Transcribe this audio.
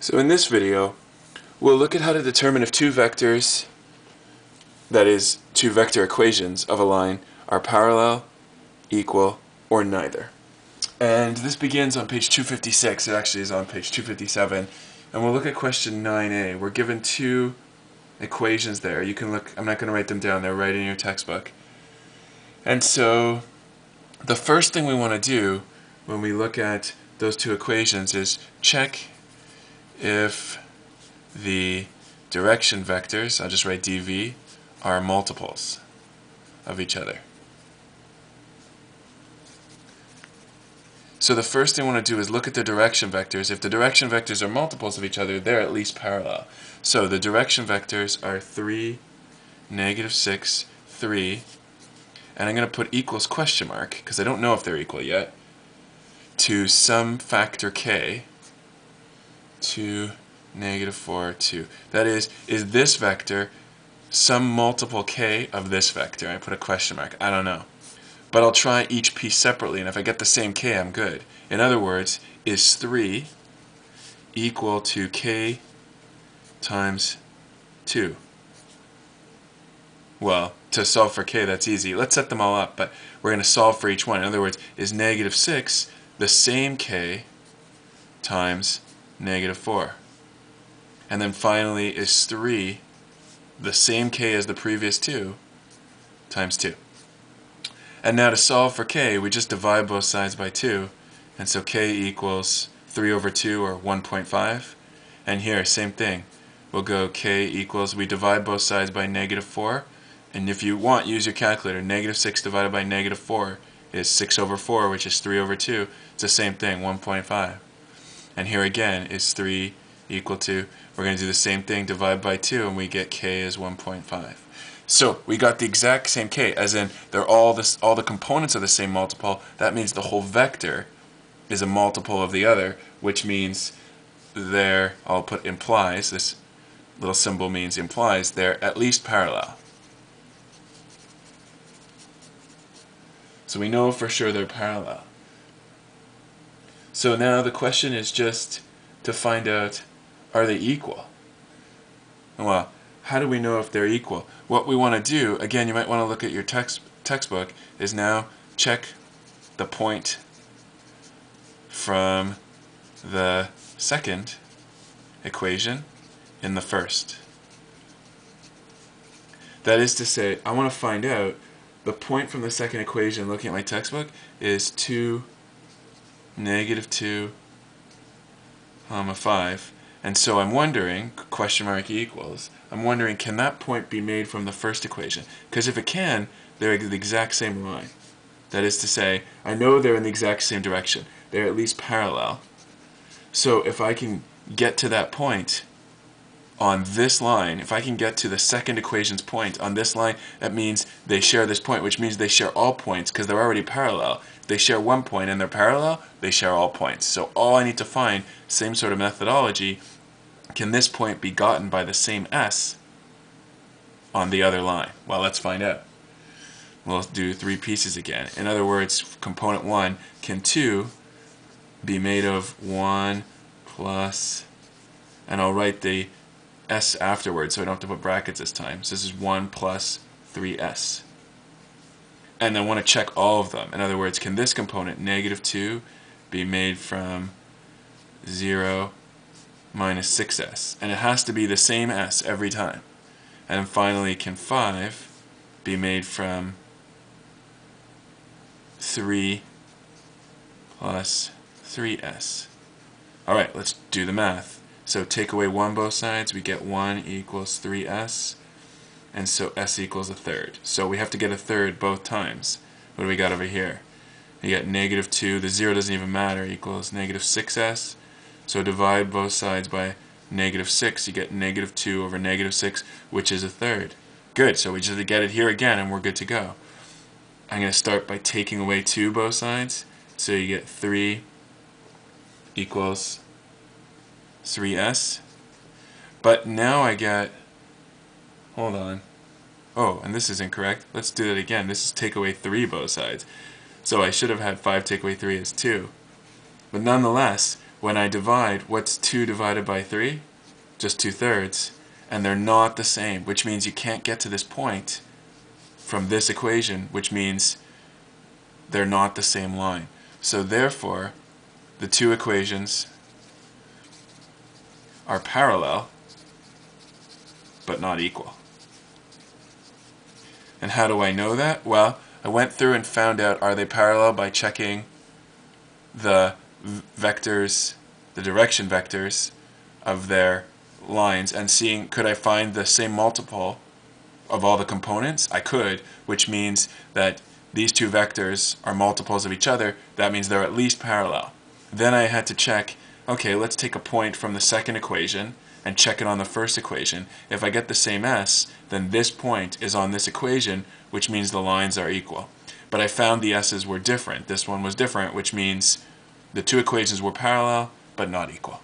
So in this video, we'll look at how to determine if two vectors, that is, two vector equations of a line, are parallel, equal, or neither. And this begins on page 256. It actually is on page 257. And we'll look at question 9a. We're given two equations there. You can look, I'm not going to write them down, they're right in your textbook. And so the first thing we want to do when we look at those two equations is check if the direction vectors, I'll just write dv, are multiples of each other. So the first thing we want to do is look at the direction vectors. If the direction vectors are multiples of each other, they're at least parallel. So the direction vectors are 3, negative 6, 3, and I'm going to put equals question mark, because I don't know if they're equal yet, to some factor k, 2, negative 4, 2. That is, is this vector some multiple k of this vector? I put a question mark. I don't know. But I'll try each piece separately, and if I get the same k, I'm good. In other words, is 3 equal to k times 2? Well, to solve for k, that's easy. Let's set them all up, but we're going to solve for each one. In other words, is negative 6 the same k times negative 4? And then finally, is 3 the same k as the previous two times 2? And now to solve for k, we just divide both sides by 2. And so k equals 3 over 2, or 1.5. And here, same thing. We'll go k equals, we divide both sides by negative 4. And if you want, use your calculator. Negative 6 divided by negative 4 is 6 over 4, which is 3 over 2. It's the same thing, 1.5. And here again is 3 equal to, we're going to do the same thing, divide by 2, and we get k is 1.5. So we got the exact same k, as in they're all this, all the components are the same multiple. That means the whole vector is a multiple of the other, which means they're, I'll put implies, this little symbol means implies, they're at least parallel. So we know for sure they're parallel. So now the question is just to find out, are they equal? Well, how do we know if they're equal? What we want to do, again, you might want to look at your text textbook, is now check the point from the second equation in the first. That is to say, I want to find out the point from the second equation, looking at my textbook, is 2, negative 2, comma 5. And so I'm wondering, question mark equals, I'm wondering can that point be made from the first equation? Because if it can, they're the exact same line. That is to say, I know they're in the exact same direction. They're at least parallel. So if I can get to that point, on this line, if I can get to the second equation's point on this line, that means they share this point, which means they share all points because they're already parallel. They share one point and they're parallel, they share all points. So all I need to find, same sort of methodology, can this point be gotten by the same S on the other line? Well, let's find out. We'll do three pieces again. In other words, component 1, can 2 be made of 1 plus, and I'll write the s afterwards, so I don't have to put brackets this time. So this is 1 plus 3s. And I want to check all of them. In other words, can this component, negative 2, be made from 0 minus 6s? And it has to be the same s every time. And finally, can 5 be made from 3 plus 3s? Alright, let's do the math. So take away 1 both sides, we get 1 equals 3s, and so s equals a third. So we have to get a third both times. What do we got over here? You get negative 2, the 0 doesn't even matter, equals negative 6s. So divide both sides by negative 6, you get negative 2 over negative 6, which is a third. Good, so we just get it here again and we're good to go. I'm going to start by taking away 2 both sides. So you get 3 equals 3s. But now I get, hold on, oh, and this is incorrect. Let's do it again. This is take away 3 both sides. So I should have had 5 take away 3 is 2. But nonetheless, when I divide, what's 2 divided by 3? Just 2 thirds. And they're not the same, which means you can't get to this point from this equation, which means they're not the same line. So therefore, the two equations are parallel, but not equal. And how do I know that? Well, I went through and found out are they parallel by checking the vectors, the direction vectors of their lines and seeing could I find the same multiple of all the components? I could, which means that these two vectors are multiples of each other. That means they're at least parallel. Then I had to check, okay, let's take a point from the second equation and check it on the first equation. If I get the same s, then this point is on this equation, which means the lines are equal. But I found the s's were different. This one was different, which means the two equations were parallel, but not equal.